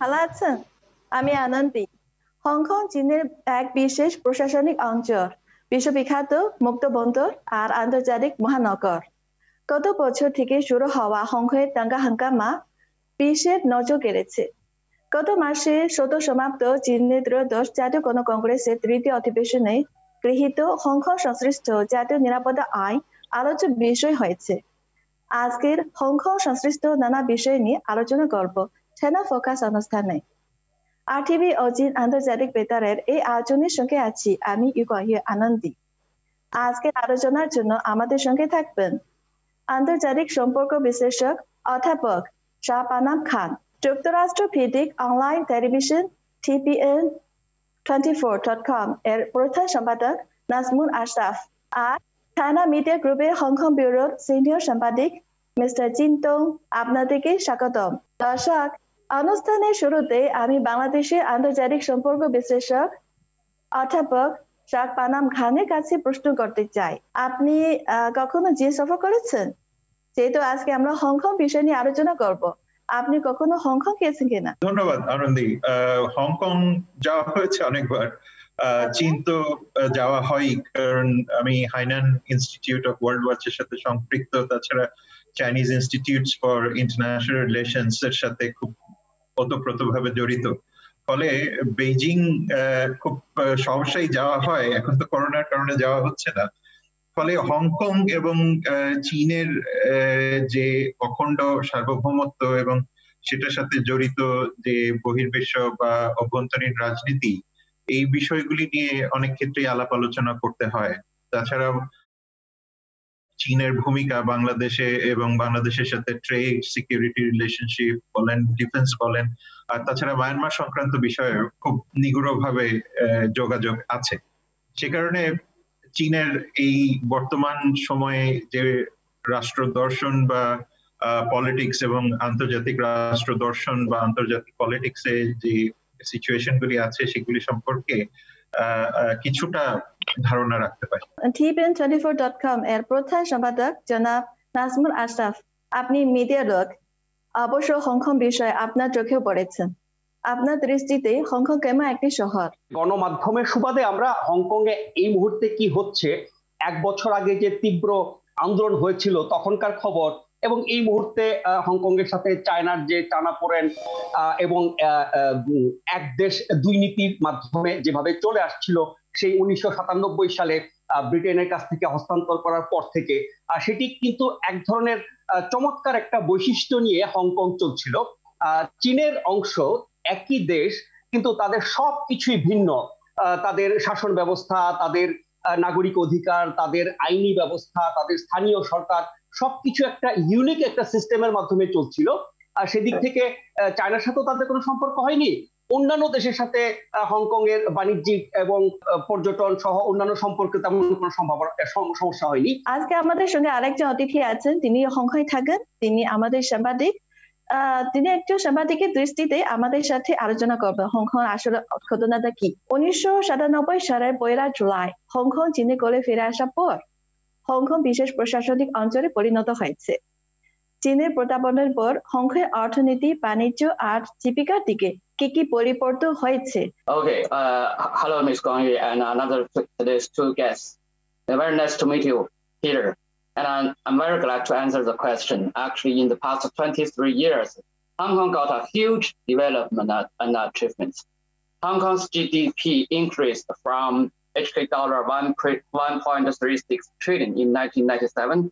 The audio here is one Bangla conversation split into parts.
ভালো আছেন আমি আনন্দী। হংকং চীনের এক বিশেষ প্রশাসনিক অঞ্চল বিশ্ববিখ্যাত মুক্ত বন্দর আর আন্তর্জাতিক মহানগর। গত বছর থেকে শুরু হওয়া হংকংয়ের দাঙ্গা হাঙ্গামা বিশ্বের নজর কেড়েছে। গত মাসে সদ্য সমাপ্ত চীনের ত্রয়োদশ জাতীয় গণ কংগ্রেসের তৃতীয় অধিবেশনে গৃহীত হংকং সংশ্লিষ্ট জাতীয় নিরাপত্তা আইন আলোচ্য বিষয় হয়েছে। আজকের হংকং সংশ্লিষ্ট নানা বিষয় নিয়ে আলোচনা করব। চ্যানেল ফোকাস অনুষ্ঠানে আরটিভি চীন আন্তর্জাতিক বেতারের এই আলোচনার সঙ্গে আছি আমি ইউকহিয়ে আনন্দী। আজকের আলোচনার জন্য আমাদের সঙ্গে থাকবেন আন্তর্জাতিক সম্পর্ক বিশ্লেষক, অধ্যাপক শাহ পানাম খান, যুক্তরাষ্ট্র ভিত্তিক online television TPN twenty four এর প্রধান সম্পাদক নাজমুল আশরাফ আর চায়না মিডিয়া গ্রুপের হংকং ব্যুরোর সিনিয়র সাংবাদিক মিস্টার চিন্তং আপনাদেরকে স্বাগতম। দর্শক অনুষ্ঠানের শুরুতে আমি বাংলাদেশের আন্তর্জাতিক সম্পর্ক বিশ্লেষক, অধ্যাপক শাক পানাম খানের কাছে প্রশ্ন করতে চাই। আপনি কখনো জি সফর করেছেন? যেহেতু আজকে আমরা হংকং বিষয় নিয়ে আলোচনা করব। আপনি কখনো হংকং গিয়েছেন কিনা? ধন্যবাদ, আনন্দী। হংকং যাওয়া হয়েছে অনেকবার। চীন তো যাওয়া হয়, কারণ আমি হাইনান ইনস্টিটিউট অফ ওয়ার্ল্ড ওয়াচের সাথে সম্পৃক্ত। তাছাড়া Chinese institute for international relations এর সাথে খুব ওতপ্রোতভাবে জড়িত। ফলে বেইজিং খুব সহসাই যাওয়া হয়। এখন তো করোনার কারণে যাওয়া হচ্ছে না। ফলে হংকং এবং চীনের যে অখণ্ড সার্বভৌমত্ব এবং সেটার সাথে জড়িত যে বহির্বিশ্ব বা অভ্যন্তরীণ রাজনীতি, এই বিষয়গুলি নিয়ে অনেক ক্ষেত্রেই আলাপ আলোচনা করতে হয়। তাছাড়াও চীনের ভূমিকা বাংলাদেশে এবং বাংলাদেশের সাথে ট্রেড সিকিউরিটি রিলেশনশিপ বলেন ডিফেন্স বলেন, আর তাছাড়া মায়ানমার সংক্রান্ত বিষয়ে খুব নিগুড়ভাবে যোগাযোগ আছে। সে কারণে চীনের এই বর্তমান সময়ে যে রাষ্ট্র দর্শন বা পলিটিক্স এবং আন্তর্জাতিক রাষ্ট্র দর্শন বা আন্তর্জাতিক পলিটিক্সে যে সিচুয়েশন গুলি আছে, সেগুলি সম্পর্কে কিছুটা ধারণা রাখতে পারি। TPN twenty four dot com এর প্রধান সম্পাদক জনাব নাজমুল আশরাফ আপনি মিডিয়া লোক অবশ্য হংকং বিষয়ে আপনার চোখেও পড়েছেন। আপনার দৃষ্টিতে হংকং কেমন একটি শহর? গণমাধ্যমের সুবাদে আমরা হংকং এ এই মুহূর্তে কি হচ্ছে এক বছর আগে যে তীব্র আন্দোলন হয়েছিল তখনকার খবর এবং এই মুহূর্তে হংকং এর সাথে চায়নার যে টানা পড়েন এবং এক দেশ দুই নীতির মাধ্যমে যেভাবে চলে আসছিল সেই উনিশশো সাতানব্বই সালে ব্রিটেনের কাছ থেকে হস্তান্তর করার পর থেকে সেটি কিন্তু এক ধরনের চমৎকার একটা বৈশিষ্ট্য নিয়ে হংকং চলছিল। চীনের অংশ একই দেশ কিন্তু তাদের সব কিছুই ভিন্ন। তাদের শাসন ব্যবস্থা তাদের নাগরিক অধিকার তাদের আইনি ব্যবস্থা তাদের স্থানীয় সরকার সবকিছু একটা ইউনিক একটা সিস্টেমের মাধ্যমে চলছিল। আর সেদিক থেকে চায়নার সাথেও তাদের কোনো সম্পর্ক হয়নি? অন্যান্য দেশের সাথে হংকং এর বাণিজ্যিক এবং পর্যটন সহ অন্যান্য সম্পর্কে তেমন কোনো সম্ভাবনা সমস্যা হয়নি। আজকে আমাদের সঙ্গে আরেকজন অতিথি আছেন, তিনি হংকং থাকেন, তিনি আমাদের সাংবাদিক। তিনি একজন সাংবাদিকের দৃষ্টিতে আমাদের সাথে আলোচনা করবেন, হংকং আসলে ঘটনাটা কি? উনিশশো সাতানব্বই সালের পয়লা জুলাই, হংকং চীনে করে ফিরে আসার পর, হংকং বিশেষ প্রশাসনিক অঞ্চলে পরিণত হয়েছে। চীনের প্রতাপনের পর হংকংয়ের অর্থনীতি বাণিজ্য আর জীবিকার দিকে কি কি পরিবর্তন হয়েছে Okay, uh, hello Ms. Gong and another today's two guests. Very nice to meet you, Peter. And I'm, I'm very glad to answer the question. Actually, in the past 23 years, Hong Kong got a huge development and achievements. Hong Kong's GDP increased from HK dollar 1.36 trillion in 1997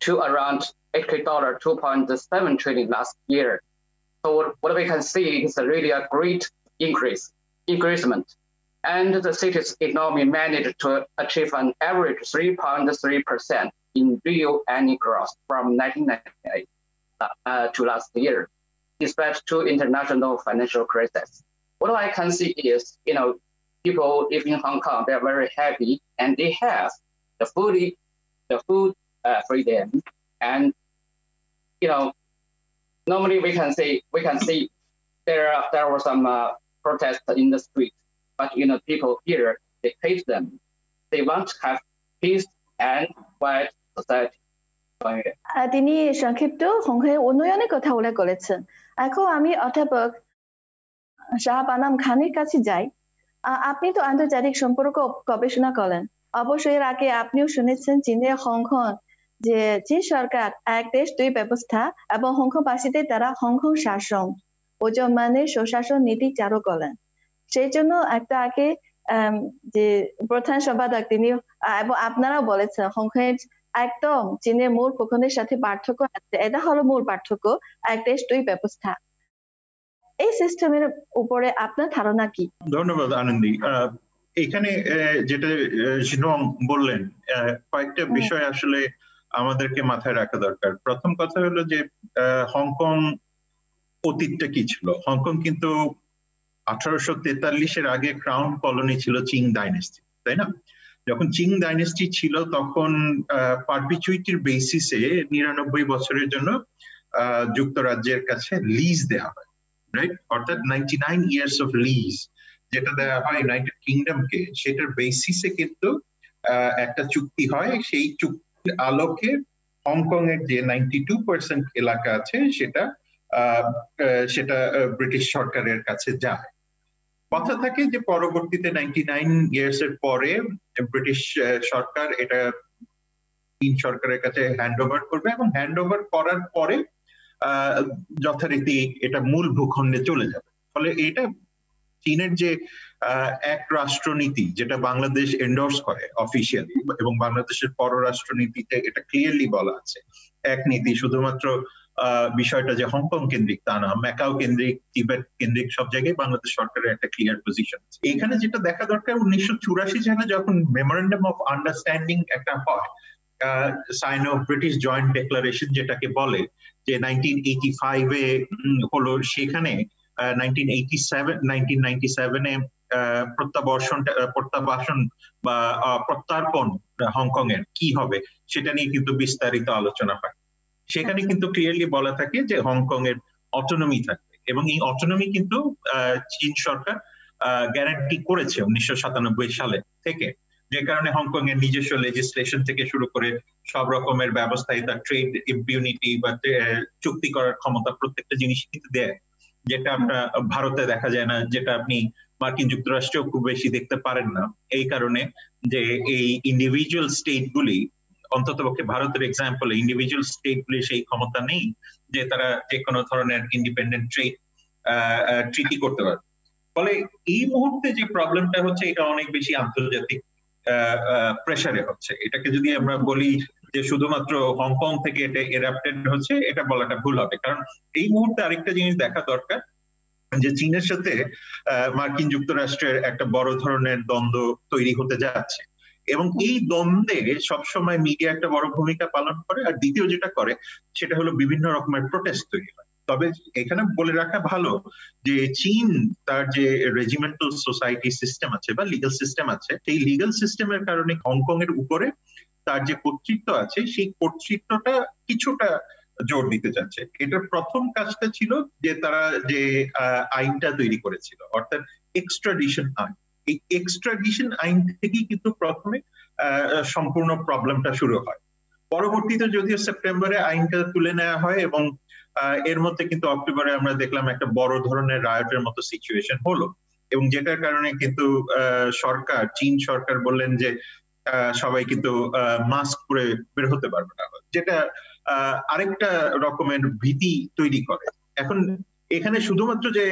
to around HK dollar 2.7 trillion last year. So what we can see is really a great increase, increasement. And the city's economy managed to achieve an average 3.3% in real annual growth from 1998 uh, to last year, despite two international financial crises. What I can see is, you know, people living in Hong Kong, they're very happy and they have the food, the food uh, freedom and you know normally we can see we can see there there were some uh, protests in the street but you know people here they hate them they want to have peace and quiet society তিনি সংক্ষিপ্ত হংকংয়ের উন্নয়নের কথা উল্লেখ করেছেন এখন আমি অধ্যাপক শাহবানাম খানের কাছে যাই আপনি তো আন্তর্জাতিক সম্পর্ক গবেষণা করেন অবশ্যই এর আগে আপনিও শুনেছেন চীনের হংকং যে চীন সরকার এক দেশ দুই ব্যবস্থা এবং হংকংবাসীদের দ্বারা হংকং শাসন ওজন মানে সুশাসন নীতি চালু করেন। সেই জন্য একটা আগে যে প্রধান সম্পাদক তিনি এবং আপনারাও বলেছেন হংকং একদম চীনের মূল ভূখণ্ডের সাথে পার্থক্য আছে এটা হলো মূল পার্থক্য এক দেশ দুই ব্যবস্থা। এই সিস্টেমের উপরে আপনার ধারণা কি? ধন্যবাদ আনন্দি। এখানে যেটা শিনং বললেন কয়েকটা বিষয় আসলে আমাদেরকে মাথায় রাখা দরকার। প্রথম কথা হলো যে হংকং অতীতটা কি ছিল? হংকং কিন্তু আঠারোশো তেতাল্লিশের আগে ক্রাউন কলোনি ছিল চিং ডাইনেস্টি তাই না? যখন চিং ডাইনেস্টি ছিল তখন পারপিচুইটির বেসিসে নিরানব্বই বছরের জন্য যুক্তরাজ্যের কাছে লিজ দেওয়া হয় রাইট অর্থাৎ ninety nine years of lease যেটা দেওয়া হয় ইউনাইটেড কিংডমকে সেটার বেসিসে কিন্তু একটা চুক্তি হয়। সেই চুক্তির আলোকে হংকং এর যে নাইনটি টু পার্সেন্ট এলাকা আছে, সেটা সেটা ব্রিটিশ সরকারের কাছে যায়। কথা থাকে যে পরবর্তীতে নাইনটি নাইন ইয়ার্স এর পরে ব্রিটিশ সরকার এটা চীন সরকারের কাছে হ্যান্ড ওভার করবে এবং হ্যান্ড ওভার করার পরে যথারীতি এটা মূল ভূখণ্ডে চলে যাবে। ফলে এটা চীনের যে এক রাষ্ট্রনীতি যেটা বাংলাদেশ এন্ডোর্স করে অফিসিয়ালি এবং বাংলাদেশের পররাষ্ট্রনীতিতে এটা ক্লিয়ারলি বলা আছে। এক নীতি শুধুমাত্র বিষয়টা যে হংকং কেন্দ্রিক তা না ম্যাকাও কেন্দ্রিক তিবেট কেন্দ্রিক সব জায়গায় বাংলাদেশ সরকারের একটা ক্লিয়ার পজিশন এখানে যেটা দেখা দরকার, উনিশশো চুরাশি সালে যখন মেমোরেন্ডাম অফ আন্ডারস্ট্যান্ডিং একটা হয় sign of British joint declaration যেটাকে বলে, যে নাইনটিন এইটি ফাইভে হলো সেখানে nineteen eighty seven nineteen ninety সেভেনে প্রত্যাবর্ষণ প্রত্যাবাসন বা প্রত্যার্পণ হংকং এর কি হবে সেটা নিয়ে কিন্তু বিস্তারিত আলোচনা হয়। সেখানে কিন্তু ক্লিয়ারলি বলা থাকে যে হংকং এর অটোনমি থাকবে এবং এই অটোনমি কিন্তু চীন সরকার গ্যারান্টি করেছে উনিশশো সালে থেকে। যে কারণে হংকং এর নিজস্ব লেজিসলেশন থেকে শুরু করে সব রকমের ব্যবস্থায় তার ট্রেড ইম্পিউনিটি বা চুক্তি করার ক্ষমতা প্রত্যেকটা জিনিস কিন্তু দেয়। যেটা আমরা ভারতে দেখা যায় না যেটা আপনি মার্কিন যুক্তরাষ্ট্রেও খুব বেশি দেখতে পারেন না। এই কারণে যে এই ইন্ডিভিজুয়াল স্টেট গুলি অন্তত পক্ষে ভারতের এক্সাম্পল ইন্ডিভিজুয়াল স্টেট গুলি সেই ক্ষমতা নেই যে তারা যে কোনো ধরনের ইন্ডিপেন্ডেন্ট ট্রেড ট্রিটি করতে পারে ফলে এই মুহূর্তে যে প্রবলেমটা হচ্ছে, এটা অনেক বেশি আন্তর্জাতিক প্রেসারে হচ্ছে। এটাকে যদি আমরা বলি যে শুধুমাত্র হংকং থেকে এটা এরাপ্টেড হচ্ছে, এটা বলাটা ভুল হবে। কারণ এই মুহূর্তে আরেকটা জিনিস দেখা দরকার যে চীনের সাথে মার্কিন যুক্তরাষ্ট্রের একটা বড় ধরনের দ্বন্দ্ব তৈরি হতে যাচ্ছে। এবং এই দ্বন্দ্বে সবসময় মিডিয়া একটা বড় ভূমিকা পালন করে, আর দ্বিতীয় যেটা করে, সেটা হলো বিভিন্ন রকমের প্রোটেস্ট তৈরি হয়। তবে এখানে বলে রাখা ভালো যে চীন তার যে রেজিমেন্টাল সোসাইটি সিস্টেম আছে বা লিগাল সিস্টেম আছে, সেই লিগাল সিস্টেমের কারণে হংকং এর উপরে তার যে কর্তৃত্ব আছে, সেই কর্তৃত্বটা কিছুটা জোর দিতে চাচ্ছে। এটার প্রথম কাজটা ছিল যে তারা যে আইনটা তৈরি করেছিল, অর্থাৎ এক্সট্রাডিশন আইন। এই এক্সট্রাডিশন আইন থেকেই কিন্তু প্রথমে সম্পূর্ণ প্রবলেমটা শুরু হয়। পরবর্তীতে যদিও সেপ্টেম্বরে আইনটা তুলে নেওয়া হয় এবং এর মধ্যে কিন্তু অক্টোবরে আমরা দেখলাম একটা বড় ধরনের রায়টের মতো সিচুয়েশন হলো এবং যেটার কারণে কিন্তু সরকার, চীন সরকার বললেন যে সবাই কিন্তু মাস্ক পরে বের হতে পারবে না। যেটা আরেকটা রকমের ভীতি তৈরি করে। এখন এখানে শুধুমাত্র যে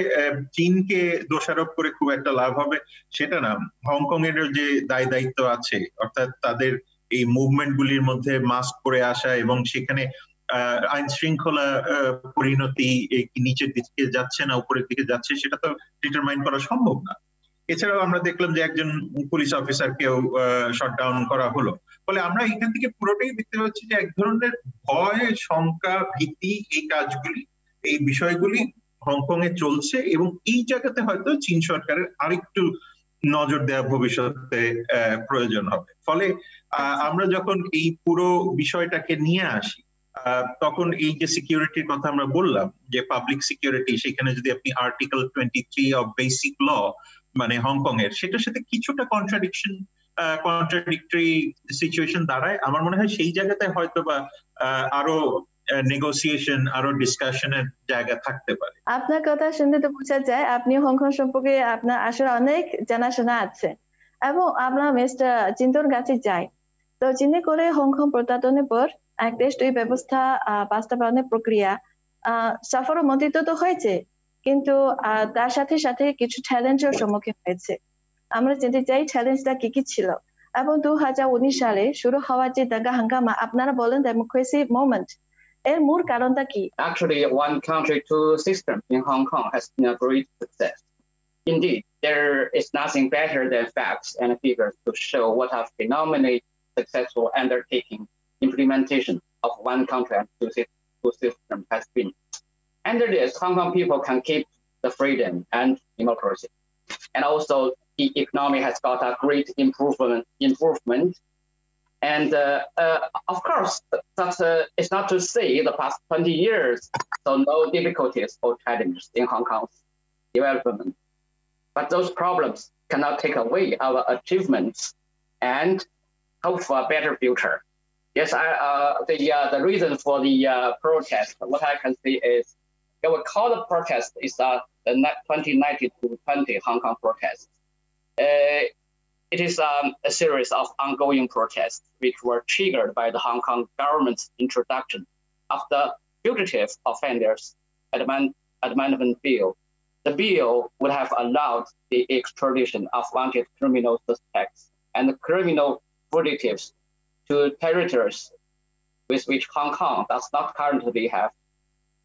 চীনকে দোষারোপ করে খুব একটা লাভ হবে সেটা না। হংকং এর যে দায় দায়িত্ব আছে, অর্থাৎ তাদের এই মুভমেন্ট গুলির মধ্যে মাস্ক পরে আসা এবং সেখানে আইন শৃঙ্খলা পরিণতি নিচের দিকে যাচ্ছে না, উপরের দিকে যাচ্ছে, সেটা তো ডিটারমাইন করা সম্ভব না। এছাড়াও আমরা দেখলাম যে একজন পুলিশ অফিসারকেও শটডাউন করা হলো। ফলে আমরা এখান থেকে পুরোটাই দেখতে পাচ্ছি যে এক ধরনের ভয়, শঙ্কা, ভীতি এই কাজগুলি, এই বিষয়গুলি হংকং এ চলছে এবং এই জায়গাতে হয়তো চীন সরকারের আরেকটু নজর দেওয়া ভবিষ্যতে প্রয়োজন হবে। ফলে আমরা যখন এই পুরো বিষয়টাকে নিয়ে আসি তখন এই যে সিকিউরিটির কথা আমরা বললাম, যে পাবলিক সিকিউরিটি সেখানে যদি আপনি article twenty three of basic law মানে হংকং এর সেটার সাথে কিছুটা কন্ট্রাডিকশন কন্ট্রাডিক্টরি সিচুয়েশন দাঁড়ায়। আমার মনে হয় সেই জায়গাতে হয়তো বা আরও নেগোসিয়েশন আরও ডিসকাশনের জায়গা থাকতে পারে। আপনার কথা শুনতে তো বোঝা যায় আপনি হংকং সম্পর্কে আপনার আসলে অনেক জানাশোনা আছে। এবং আমরা মিস্টার চিন্তন কাছে যাই। তো চিন্তা করে হংকং প্রত্যাটনের পর এক দেশ দুই ব্যবস্থা বাস্তবায়নের প্রক্রিয়া সফলমণ্ডিত তো হয়েছে। কিন্তু তার সাথে সাথে কিছু চ্যালেঞ্জের সম্মুখীন হয়েছে আমরা জানতে চাই চ্যালেঞ্জটা কি কি ছিল এবং দু হাজার উনিশ সালে শুরু হওয়া যে দাঙ্গা হাঙ্গামা আপনারা বলেন ডেমোক্রেসি মোমেন্ট এর মূল কারণটা কি Actually, one country, two systems in Hong Kong has been a great success. Indeed, there is nothing better than facts and figures to show what a phenomenally successful undertaking implementation of one country and two, two systems has been. Under this, Hong Kong people can keep the freedom and democracy. And also the economy has got a great improvement. improvement. And uh, uh, of course, that uh, it's not to say the past 20 years, so no difficulties or challenges in Hong Kong's development. But those problems cannot take away our achievements and hope for a better future. Yes, I, uh, the uh, the reason for the uh, protest, what I can say is, Would call the protest is uh, the 2019 to 20 Hong Kong protest. Uh, it is um, a series of ongoing protests which were triggered by the Hong Kong government's introduction of the Fugitive Offenders Amendment Bill. The bill would have allowed the extradition of wanted criminal suspects and criminal fugitives to territories with which Hong Kong does not currently have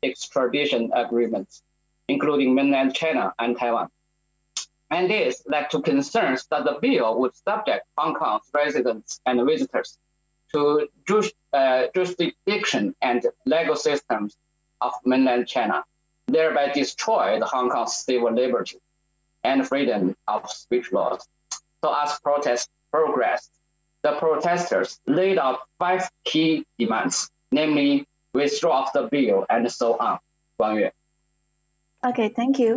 extradition agreements, including mainland China and Taiwan and this led to concerns that the bill would subject Hong Kong's residents and visitors to uh, jurisdiction and legal systems of mainland China, thereby destroy the Hong Kong's civil liberty and freedom of speech laws. So as protests progressed, the protesters laid out five key demands, namely withdraw of the bill and so on. Wang Yue. Okay, thank you.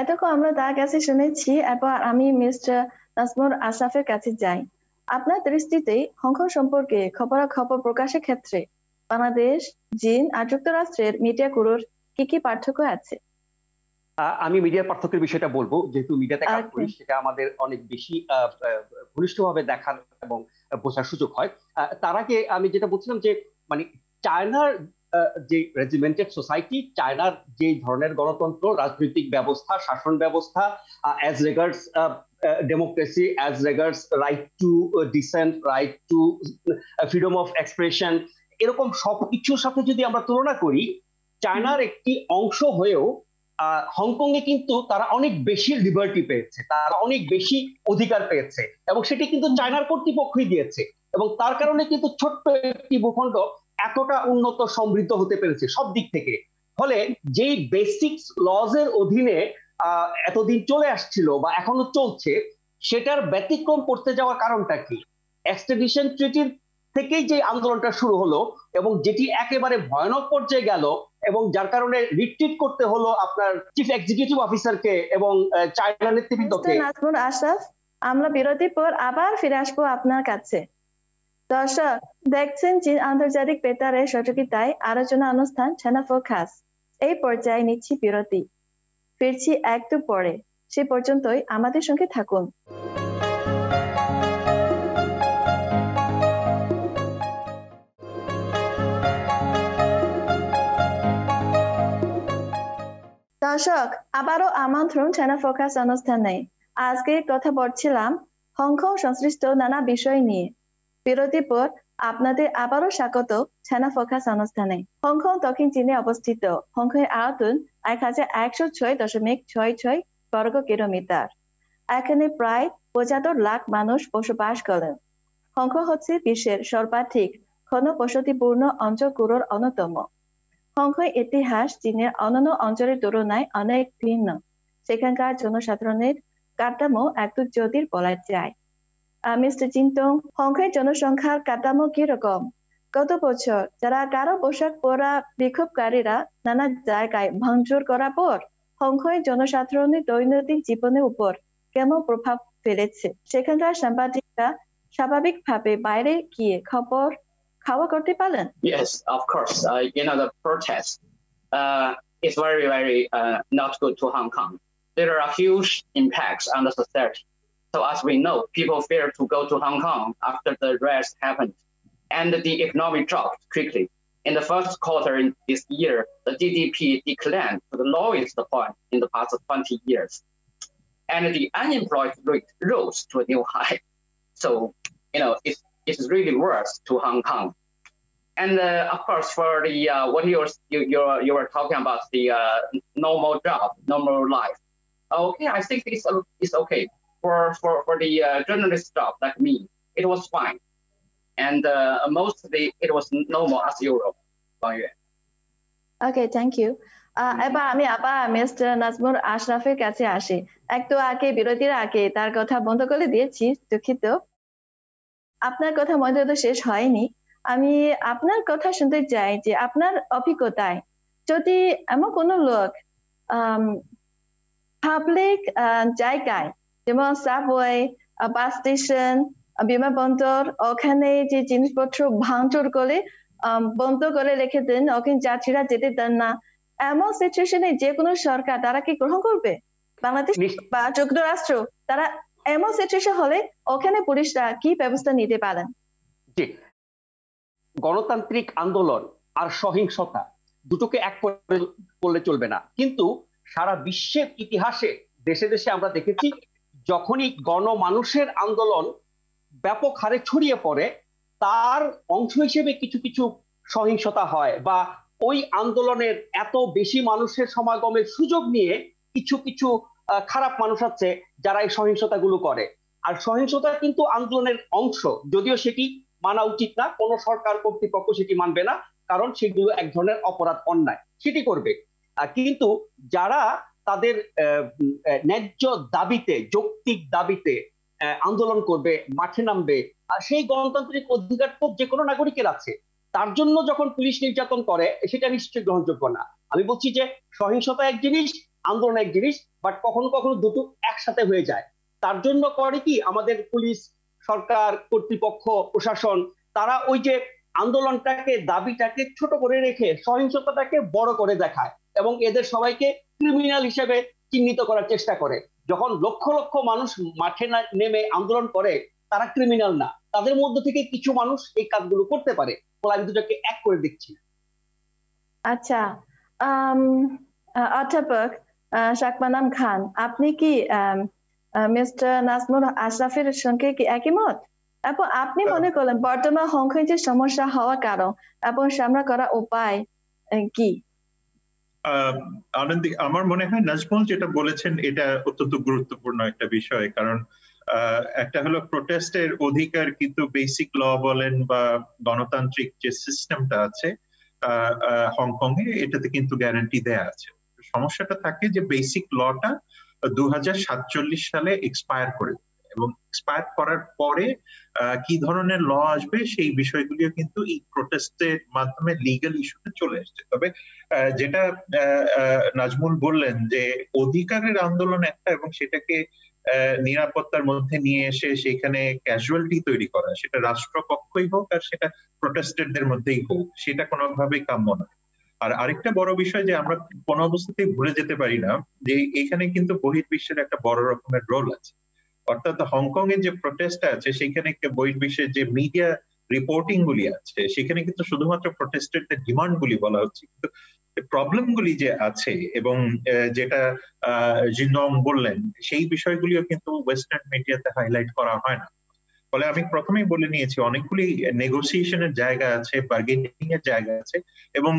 এতক্ষণ আমরা তার কাছে শুনেছি এরপর আমি মিস্টার নাসমুর আশরাফের কাছে যাই আপনার দৃষ্টিতে হংকং সম্পর্কে খবরাখবর প্রকাশের ক্ষেত্রে বাংলাদেশ চীন আর যুক্তরাষ্ট্রের মিডিয়া গুলোর কি কি পার্থক্য আছে আমি মিডিয়ার পার্থক্যের বিষয়টা বলব। যেহেতু মিডিয়াতে কাজ করি সেটা আমাদের অনেক বেশি ঘনিষ্ঠভাবে দেখার এবং বোঝার সুযোগ হয়। তার আগে আমি যেটা বলছিলাম যে মানে চায়নার যে রেজিমেন্টেড সোসাইটি চায়নার যে ধরনের গণতন্ত্র, রাজনৈতিক ব্যবস্থা, শাসন ব্যবস্থা as regards democracy as regards right to dissent right to freedom of expression এরকম সবকিছুর সাথে যদি আমরা তুলনা করি, চায়নার একটি অংশ হয়েও হংকং এ কিন্তু তারা অনেক বেশি লিবার্টি পেয়েছে, তারা অনেক বেশি অধিকার পেয়েছে, এবং সেটি কিন্তু চায়নার কর্তৃপক্ষই দিয়েছে, এবং তার কারণে কিন্তু ছোট্ট একটি ভূখণ্ড এতটা উন্নত সমৃদ্ধ হতে পেরেছে সব দিক থেকে। ফলে যেই বেসিক্স লজ এর অধীনে এতদিন চলে আসছিল বা এখনও চলছে, সেটার ব্যতিক্রম করতে যাওয়ার কারণটা কি? এক্সট্রাডিশন ট্রিটির থেকেই যে আন্দোলনটা শুরু হলো এবং যেটি একেবারে ভয়ানক পর্যায়ে গেল এবং যার কারণে রিট্রিট করতে হলো আপনার চিফ এক্সিকিউটিভ অফিসারকে এবং চায়না নেতৃবৃন্দকে। আমরা বিরতির পর আবার ফিরে আসব আপনার কাছে। দর্শক, দেখছেন চীন আন্তর্জাতিক বেতারের সহযোগিতায় আলোচনা অনুষ্ঠান ছানা ফোকাস এই পর্যায়ে নিচ্ছি বিরতি। ফিরছি একটু পরে। সে পর্যন্তই আমাদের সঙ্গে থাকুন। দর্শক, আবারও আমন্ত্রণ ছানা ফোকাস অনুষ্ঠানে। আজকে কথা বলছিলাম হংকং সংশ্লিষ্ট নানা বিষয় নিয়ে। বিরতির পর আপনাদের আবারও স্বাগত ছানা ফোকাস অনুষ্ঠানে হংকং দক্ষিণ চীনে অবস্থিত। হংকং এর আয়তন এক হাজার একশো ছয় দশমিক ছয় ছয় বর্গ কিলোমিটার। এখানে প্রায় পঁচাত্তর লাখ মানুষ বসবাস করেন। হংকং হচ্ছে বিশ্বের সর্বাধিক ঘন ঘনবসতিপূর্ণ অঞ্চলগুলোর অন্যতম। হংকং ইতিহাস চীনের অন্যান্য অঞ্চলের তুলনায় অনেক ভিন্ন। সেখানকার জনসাধারণের কাঠামো একটু জটিল বলা যায়। মিস্টার চিন্তং হংকং জনসংখ্যার কাঠামো কীরকম গত বছর যারা কারও পোশাক পরা বিক্ষোভকারীরা নানা জায়গায় ভাঙচুর করার পর হংকং জনসাধারণের দৈনন্দিন জীবনের উপর কেমন প্রভাব ফেলেছে সেখানকার সাংবাদিকরা স্বাভাবিকভাবে বাইরে গিয়ে খবর খাওয়া করতে পারেন Yes, of course. Uh, you know, the protest uh, is very, very uh, not good to Hong Kong. There are huge impacts on the society. So as we know, people fear to go to Hong Kong after the riots happened, and the economy dropped quickly. In the first quarter in this year, the GDP declined to the lowest point in the past 20 years, and the unemployed rate rose to a new high. So, you know, it's, it's really worse to Hong Kong. And uh, of course, for the uh, what you were you you were, you were talking about the uh, normal job, normal life. Okay, I think it's it's okay for for for the uh, journalist job like me. It was fine, and uh, mostly it was normal as usual. 王源 okay thank you এবার আমি আবার মিস্টার নাজমুর আশরাফের কাছে আসি। একটু আগে বিরতির আগে তার কথা বন্ধ করে দিয়েছি দুঃখিত। আপনার কথা মধ্যে তো শেষ হয়নি। আমি আপনার কথা শুনতে চাই যে আপনার অভিজ্ঞতায় যদি এমন কোনো লোক পাবলিক জায়গায় যেমন সাবওয়ে বাস স্টেশন বিমানবন্দর ওখানে যে জিনিসপত্র ভাঙচুর করে বন্ধ করে রেখে দেন ওখানে যাত্রীরা যেতে দেন না। এমন সিচুয়েশনে যে কোনো সরকার তারা কি গ্রহণ করবে? বাংলাদেশ বা যুক্তরাষ্ট্র তারা এমন সিচুয়েশন হলে ওখানে পুলিশরা কি ব্যবস্থা নিতে পারেন? গণতান্ত্রিক আন্দোলন আর সহিংসতা দুটোকে এক করে করলে চলবে না। কিন্তু সারা বিশ্বের ইতিহাসে দেশে দেশে আমরা দেখেছি যখনই গণমানুষের আন্দোলন ব্যাপক হারে ছড়িয়ে পড়ে, তার অংশ হিসেবে কিছু কিছু সহিংসতা হয় বা ওই আন্দোলনের এত বেশি মানুষের সমাগমের সুযোগ নিয়ে কিছু কিছু খারাপ মানুষ আছে যারা এই সহিংসতাগুলো করে। আর সহিংসতা কিন্তু আন্দোলনের অংশ। যদিও সেটি মানা উচিত না, কোনো সরকার কর্তৃপক্ষ সেটি মানবে না, কারণ সেগুলো এক ধরনের অপরাধ অন্যায়। সেটি করবে। কিন্তু যারা তাদের ন্যায্য দাবিতে, যৌক্তিক দাবিতে আন্দোলন করবে, মাঠে নামবে। আর সেই গণতান্ত্রিক অধিকার তো যে কোনো নাগরিকের আছে। তার জন্য যখন পুলিশ নির্যাতন করে, সেটা নিশ্চয়ই গ্রহণযোগ্য না। আমি বলছি যে, সহিংসতা এক জিনিস, আন্দোলন এক জিনিস বাট কখনো কখনো দুটো একসাথে হয়ে যায়। তার জন্য করে কি আমাদের পুলিশ, সরকার, কর্তৃপক্ষ, প্রশাসন, তারা ওই যে আন্দোলনটাকে, দাবিটাকে ছোট করে রেখে সহিংসতাটাকে বড় করে দেখায়। এবং এদের সবাইকে ক্রিমিনাল হিসেবে চিহ্নিত করার চেষ্টা করে। যখন লক্ষ লক্ষ মানুষ মাঠে নেমে আন্দোলন করে তারা ক্রিমিনাল না। তাদের মধ্যে থেকে কিছু মানুষ এই কাজগুলো করতে পারে। ফলে আমি দুটাকে এক করে দেখছি। আচ্ছা অধ্যাপক শাকমানাম খান আপনি কি মিস্টার নাজমুল আশরাফের সঙ্গে কি একমত এবং আপনি হ্যাঁ। মনে করলেন বর্তমান হংকং যে সমস্যা হওয়ার কারণ এবং সামনা করার উপায় কি? আহ, আনন্দি আমার মনে হয় নাজমুল যেটা বলেছেন এটা অত্যন্ত গুরুত্বপূর্ণ একটা বিষয়। কারণ একটা হলো প্রোটেস্টের অধিকার কিন্তু বেসিক ল বলেন বা গণতান্ত্রিক যে সিস্টেমটা আছে হংকং এ এটাতে কিন্তু গ্যারান্টি দেয়া আছে। সমস্যাটা থাকে যে বেসিক লটা দু হাজার সাতচল্লিশ সালে এক্সপায়ার করে এবং এক্সপায়ার করার পরে কি ধরনের ল আসবে সেই বিষয়গুলিও কিন্তু এই প্রোটেস্টের মাধ্যমে লিগাল ইস্যুতে চলে আসছে তবে যেটা নাজমুল বললেন যে অধিকারের আন্দোলন একটা এবং সেটাকে নিরাপত্তার মধ্যে নিয়ে এসে সেখানে ক্যাজুয়ালিটি তৈরি করা, সেটা রাষ্ট্রপক্ষই হোক আর সেটা প্রোটেস্টেডদের মধ্যেই হোক, সেটা কোনোভাবেই কাম্য না আর আরেকটা বড় বিষয় যে আমরা কোনো অবস্থাতেই ভুলে যেতে পারি না যে এখানে কিন্তু বহির্বিশ্বের একটা বড় রকমের রোল আছে। অর্থাৎ হংকং এর যে প্রোটেস্ট আছে, সেখানে বহির্বিশ্বের যে মিডিয়া রিপোর্টিং গুলি আছে, সেখানে কিন্তু শুধুমাত্র প্রোটেস্টেডদের ডিমান্ড গুলি বলা হচ্ছে। কিন্তু প্রবলেম গুলি যে আছে এবং যেটা জিনং বললেন, সেই বিষয়গুলিও কিন্তু ওয়েস্টার্ন মিডিয়াতে হাইলাইট করা হয় না। ফলে আমি প্রথমেই বলে নিয়েছি, অনেকগুলি নেগোসিয়েশনের জায়গা আছে বার্গেনিং এর জায়গা আছে এবং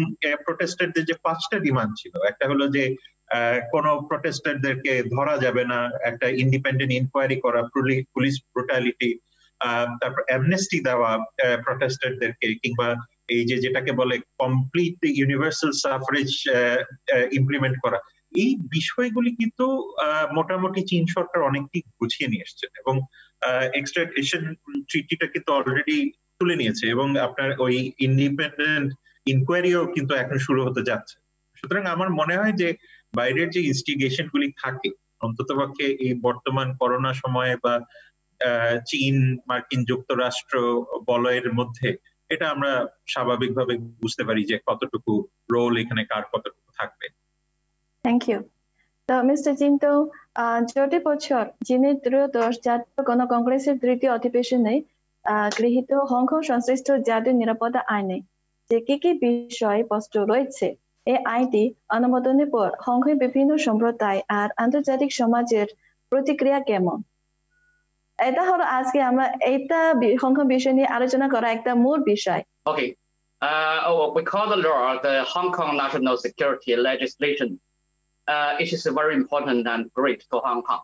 প্রোটেস্টারদের যে পাঁচটা ডিমান্ড ছিল, একটা হলো যে কোনো প্রোটেস্টারদেরকে ধরা যাবে না। একটা ইন্ডিপেন্ডেন্ট ইনকোয়ারি করা পুলিশ ব্রুটালিটি তারপর অ্যামনেস্টি দেওয়া প্রোটেস্টারদেরকে কিংবা এই যে যেটাকে বলে কমপ্লিট ইউনিভার্সাল সাফরেজ ইমপ্লিমেন্ট করা। এই বিষয়গুলি কিন্তু মোটামুটি চীন সরকার অনেকটি গুছিয়ে নিয়ে এসছেন এবং এক্সট্রাডিশন ট্রিটিটা কিন্তু অলরেডি তুলে নিয়েছে এবং আপনার ওই ইন্ডিপেন্ডেন্ট ইনকোয়ারিও কিন্তু এখন শুরু হতে যাচ্ছে। সুতরাং আমার মনে হয় যে বাইরের যে ইনস্টিগেশন গুলি থাকে অন্তত পক্ষে এই বর্তমান করোনা সময়ে বা চীন, মার্কিন যুক্তরাষ্ট্র বলয়ের মধ্যে, এটা আমরা স্বাভাবিকভাবে বুঝতে পারি যে কতটুকু রোল এখানে কার কতটুকু থাকবে। থ্যাংক ইউ তো মিস্টার চিন্তু চলতি বছর যিনি ত্রয়োদশ জাতীয় গণ কংগ্রেসের তৃতীয় অধিবেশনে গৃহীত হংকং সংশ্লিষ্ট জাতীয় নিরাপত্তা আইনে, যে কি কি বিষয় বস্তু রয়েছে? এই আইনটি অনুমোদনের পর হংকং বিভিন্ন সম্প্রদায় আর আন্তর্জাতিক সমাজের প্রতিক্রিয়া কেমন এটা হলো আজকে আমরা এইটা হংকং বিষয় নিয়ে আলোচনা করা একটা মূল বিষয় Okay. Uh, oh, we call the law the Hong Kong National Security Legislation. Uh, it is very important and great for Hong Kong.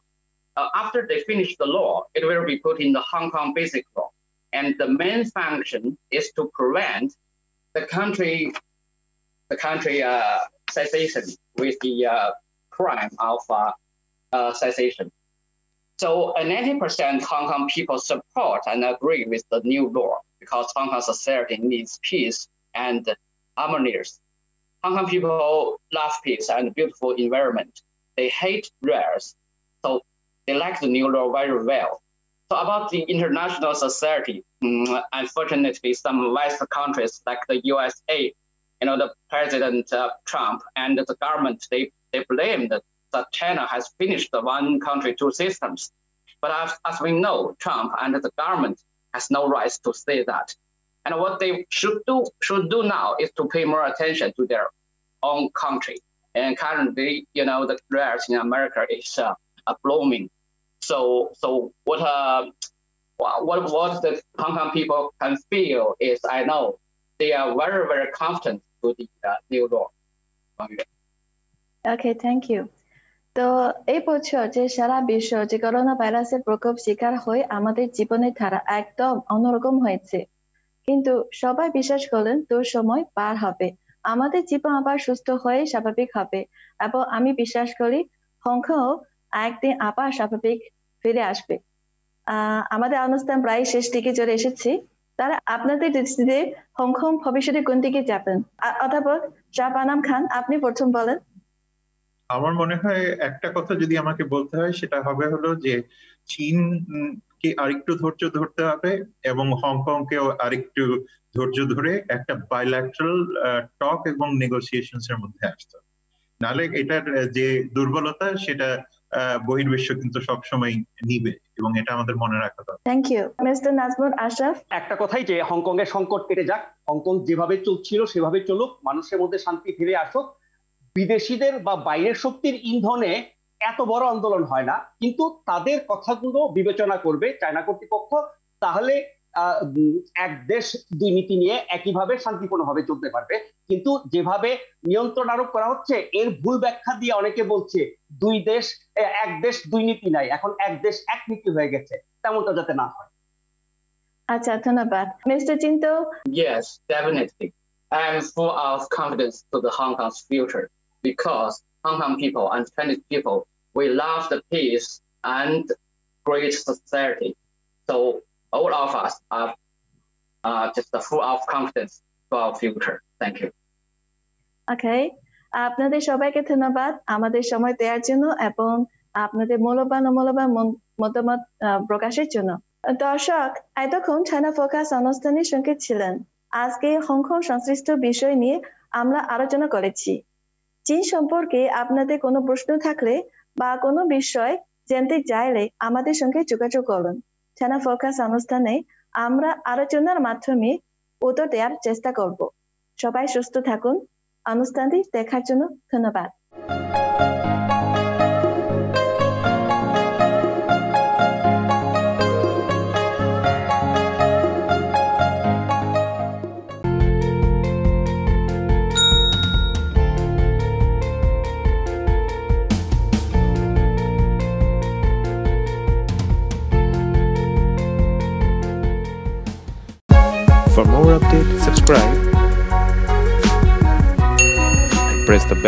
Uh, after they finish the law, it will be put in the Hong Kong Basic Law. And the main function is to prevent the country, the country uh, cessation with the uh, crime of uh, uh, cessation. So 90% Hong Kong people support and agree with the new law because Hong Kong society needs peace and harmony. Hong Kong people love peace and beautiful environment. They hate riots, so they like the new law very well. So about the international society, um, unfortunately, some West countries like the USA, you know, the President uh, Trump and the government, they, they blamed that China has finished the one country, two systems. But as, as we know, Trump and the government has no rights to say that. And what they should do should do now is to pay more attention to their own country. And currently, you know, the riots in America is uh, blooming. So, so what uh, what what the Hong Kong people can feel is, I know they are very very confident to the uh, new law. Okay, thank you. তো এই বছর যে সারা বিশ্ব যে করোনা ভাইরাসের প্রকোপ শিকার হয়ে আমাদের জীবনের ধারা একদম অন্যরকম হয়েছে কিন্তু সবাই বিশ্বাস করলেন তো সময় পার হবে. আমাদের জীবন আবার সুস্থ হয়ে স্বাভাবিক হবে. এবং আমি বিশ্বাস করি হংকং একদিন আবার স্বাভাবিক ফিরে আসবে. আমাদের অনুষ্ঠান প্রায় শেষ দিকে চলে এসেছি. তারা আপনাদের দৃষ্টিতে হংকং ভবিষ্যতে কোন দিকে যাবেন? শাহ বানাম খান, আপনি প্রথম বলেন। আমার মনে হয় একটা কথা যদি আমাকে বলতে হয়, সেটা হবে হলো যে চীন কে আরেকটু ধৈর্য ধরতে হবে এবং হংকং কেও আরেকটু ধৈর্য ধরে একটা বাইল্যাটারাল টক এবং নেগোসিয়েশনস এর মধ্যে আসতে হবে। নাহলে এটার যে দুর্বলতা, সেটা বহির্বিশ্ব কিন্তু সবসময় নিবে এবং এটা আমাদের মনে রাখা দরকার। Thank you mister Nazmul Ashraf একটা কথাই যে হংকং এর সংকট কেটে যাক হংকং যেভাবে চলছিল সেভাবে চলুক মানুষের মধ্যে শান্তি ফিরে আসুক। বিদেশিদের বা বাইরের শক্তির ইন্ধনে এত বড় আন্দোলন হয় না কিন্তু তাদের কথাগুলো বিবেচনা করবে চায়না কর্তৃপক্ষ তাহলে এক দেশ দুই নীতি নিয়ে একইভাবে শান্তিপূর্ণভাবে চলতে পারবে। কিন্তু যেভাবে নিয়ন্ত্রণ আরোপ করা হচ্ছে এর ভুল ব্যাখ্যা দিয়ে অনেকে বলছে দুই দেশ এক দেশ দুর্নীতি নাই। এখন এক দেশ এক নীতি হয়ে গেছে। তেমনটা যাতে না হয়। আচ্ছা ধন্যবাদ। Mister Chintu? Yes definitely I am full of confidence to the Hong Kong future because Hong Kong people and Chinese people we love the peace and great society so all of us are uh, just full of confidence for our future. Thank you. Okay. আপনাদের সবাইকে ধন্যবাদ আমাদের সময় দেওয়ার জন্য এবং আপনাদের মূল্যবান অমূল্যবান মতামত প্রকাশের জন্য দর্শক এতক্ষণ চায়না ফোকাস অনুষ্ঠানের সঙ্গে ছিলেন আজকে হংকং সংশ্লিষ্ট বিষয় নিয়ে আমরা আলোচনা করেছি চীন সম্পর্কে আপনাদের কোনো প্রশ্ন থাকলে বা কোনো বিষয় জানতে চাইলে আমাদের সঙ্গে যোগাযোগ করুন ছানা ফোকাস অনুষ্ঠানে আমরা আলোচনার মাধ্যমে উত্তর দেওয়ার চেষ্টা করব। সবাই সুস্থ থাকুন। অনুষ্ঠানটি দেখার জন্য ধন্যবাদ।